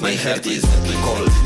My heart is cold.